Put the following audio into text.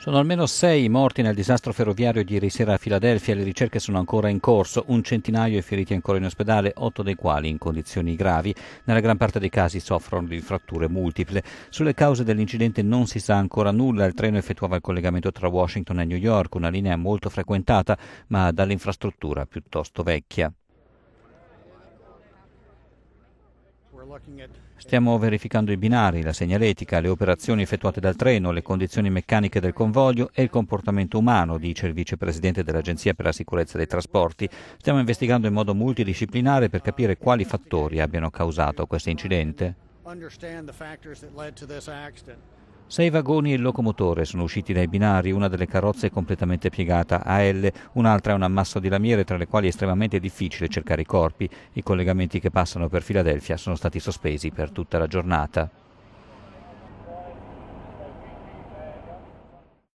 Sono almeno sei morti nel disastro ferroviario di ieri sera a Filadelfia. Le ricerche sono ancora in corso. Un centinaio è feriti ancora in ospedale, otto dei quali in condizioni gravi. Nella gran parte dei casi soffrono di fratture multiple. Sulle cause dell'incidente non si sa ancora nulla. Il treno effettuava il collegamento tra Washington e New York, una linea molto frequentata, ma dall'infrastruttura piuttosto vecchia. Stiamo verificando i binari, la segnaletica, le operazioni effettuate dal treno, le condizioni meccaniche del convoglio e il comportamento umano, dice il vicepresidente dell'Agenzia per la sicurezza dei trasporti. Stiamo investigando in modo multidisciplinare per capire quali fattori abbiano causato questo incidente. Sei vagoni e il locomotore sono usciti dai binari, una delle carrozze è completamente piegata a L, un'altra è un ammasso di lamiere tra le quali è estremamente difficile cercare i corpi. I collegamenti che passano per Filadelfia sono stati sospesi per tutta la giornata.